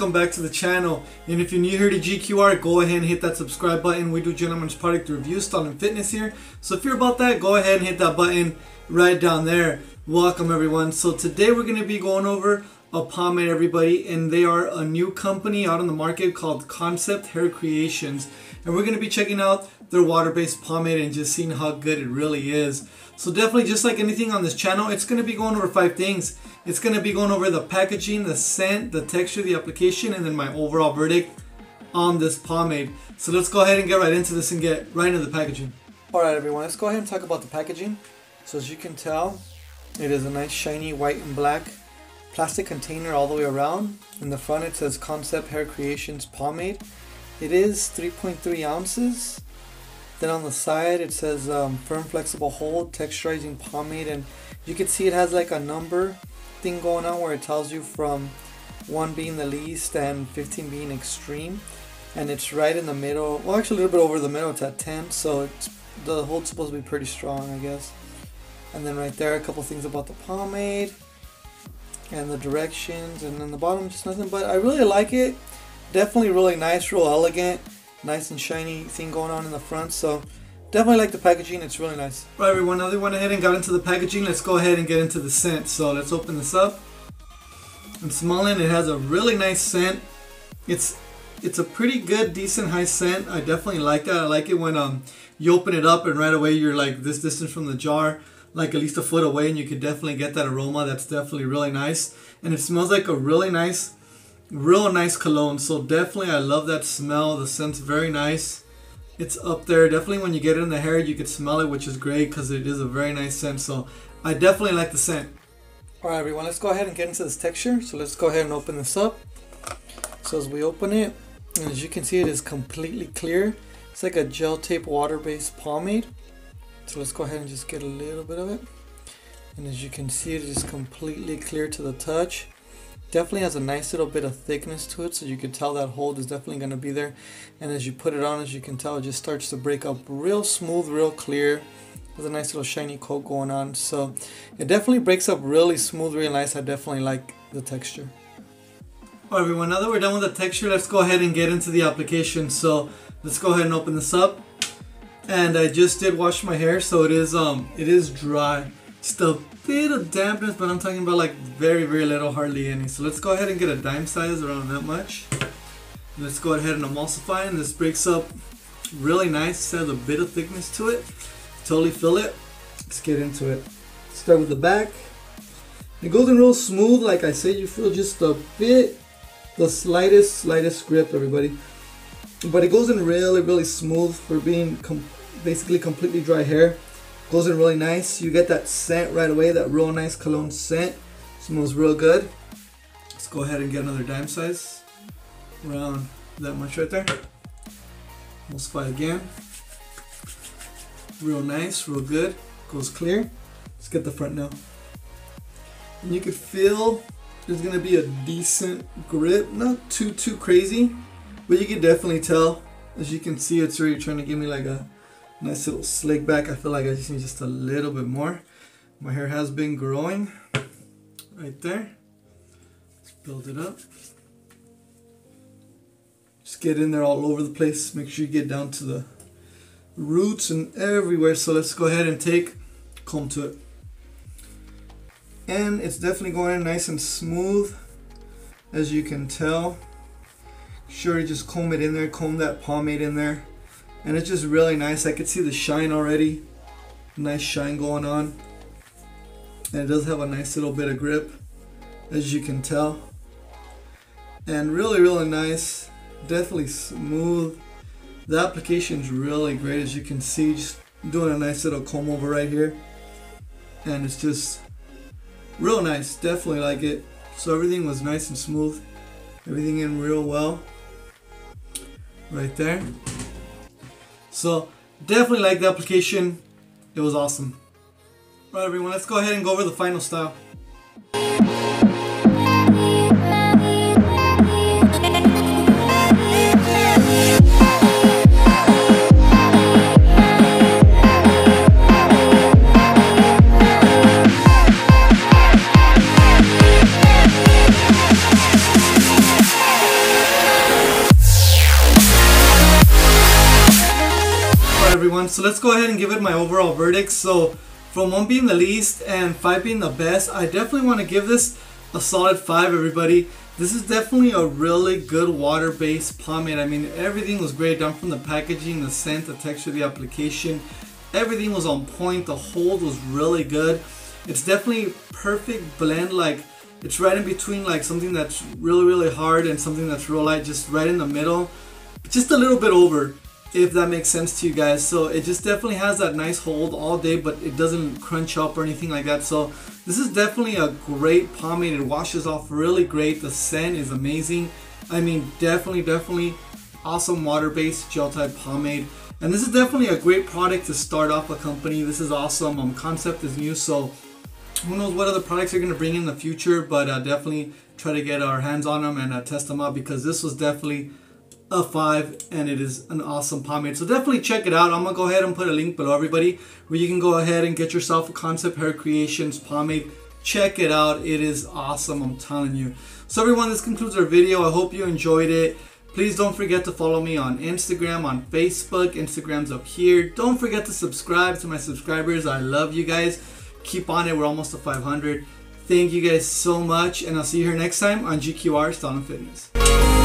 welcome back to the channel. And if you're new here to GQR, go ahead and hit that subscribe button. We do gentlemen's product reviews, style and fitness here. So if you're about that, go ahead and hit that button right down there. Welcome everyone. So today we're going to be going over a pomade everybody and they are a new company out on the market called Concept Hair Creations and we're going to be checking out their water-based pomade and just seeing how good it really is. So definitely just like anything on this channel, it's going to be going over five things. It's going to be going over the packaging, the scent, the texture, the application, and then my overall verdict on this pomade. So let's go ahead and get right into this and get right into the packaging. Alright everyone, let's go ahead and talk about the packaging. So as you can tell, it is a nice shiny white and black plastic container all the way around. In the front it says Concept Hair Creations Pomade. It is 3.3 ounces. Then on the side it says um, Firm Flexible Hold Texturizing Pomade and you can see it has like a number thing going on where it tells you from 1 being the least and 15 being extreme. And it's right in the middle, well actually a little bit over the middle, it's at 10 so the hold's supposed to be pretty strong I guess. And then right there a couple things about the pomade and the directions. And then the bottom just nothing but I really like it. Definitely really nice real elegant nice and shiny thing going on in the front. So definitely like the packaging. It's really nice. Right everyone now they went ahead and got into the packaging let's go ahead and get into the scent. So let's open this up. I'm smelling it has a really nice scent. It's it's a pretty good decent high scent. I definitely like that. I like it when um you open it up and right away you're like this distance from the jar like at least a foot away and you can definitely get that aroma that's definitely really nice. And it smells like a really nice real nice cologne. So definitely I love that smell. The scent's very nice. It's up there. Definitely when you get it in the hair you can smell it which is great because it is a very nice scent. So I definitely like the scent. Alright everyone let's go ahead and get into this texture. So let's go ahead and open this up. So as we open it as you can see it is completely clear. It's like a gel tape water based pomade so let's go ahead and just get a little bit of it. And as you can see, it is completely clear to the touch. Definitely has a nice little bit of thickness to it, so you can tell that hold is definitely going to be there. And as you put it on, as you can tell, it just starts to break up real smooth, real clear. with a nice little shiny coat going on. So it definitely breaks up really smooth, really nice. I definitely like the texture. Alright everyone, now that we're done with the texture, let's go ahead and get into the application. So let's go ahead and open this up and I just did wash my hair so it is um it is dry. Just a bit of dampness but I'm talking about like very very little hardly any. So let's go ahead and get a dime size around that much. Let's go ahead and emulsify and this breaks up really nice it has a bit of thickness to it. Totally fill it. Let's get into it. Start with the back. Goes in real smooth like I said you feel just a bit the slightest slightest grip everybody. But it goes in really really smooth for being com basically completely dry hair goes in really nice. You get that scent right away that real nice cologne scent. Smells real good. Let's go ahead and get another dime size. Around that much right there. Emulsify again. Real nice real good. Goes clear. Let's get the front now and you can feel there's gonna be a decent grip. Not too too crazy but you can definitely tell, as you can see, it's already trying to give me like a nice little slick back. I feel like I just need just a little bit more. My hair has been growing right there. Let's build it up. Just get in there all over the place. Make sure you get down to the roots and everywhere. So let's go ahead and take comb to it. And it's definitely going in nice and smooth as you can tell sure just comb it in there, comb that pomade in there. And it's just really nice. I could see the shine already. Nice shine going on. And it does have a nice little bit of grip, as you can tell. And really, really nice. Definitely smooth. The application is really great, as you can see. Just doing a nice little comb over right here. And it's just real nice. Definitely like it. So everything was nice and smooth. Everything in real well right there. So definitely like the application. It was awesome. Right everyone, let's go ahead and go over the final style. Everyone, so let's go ahead and give it my overall verdict. So from 1 being the least and 5 being the best, I definitely want to give this a solid 5 everybody. This is definitely a really good water-based pomade. I mean everything was great done from the packaging, the scent, the texture, the application. Everything was on point, the hold was really good. It's definitely perfect blend like it's right in between like something that's really really hard and something that's real light just right in the middle just a little bit over if that makes sense to you guys. So it just definitely has that nice hold all day but it doesn't crunch up or anything like that. So this is definitely a great pomade it washes off really great. The scent is amazing. I mean definitely definitely awesome water-based gel type pomade. And this is definitely a great product to start off a company. This is awesome. Um, concept is new so who knows what other products they're going to bring in the future, but uh, definitely try to get our hands on them and uh, test them out because this was definitely a 5 and it is an awesome pomade. So definitely check it out. I'm to go ahead and put a link below everybody where you can go ahead and get yourself a Concept Hair Creations pomade. Check it out. It is awesome, I'm telling you. So everyone, this concludes our video. I hope you enjoyed it. Please don't forget to follow me on Instagram, on Facebook. Instagram's up here. Don't forget to subscribe to my subscribers. I love you guys keep on it. We're almost to 500. Thank you guys so much, and I'll see you here next time on GQR Style and Fitness.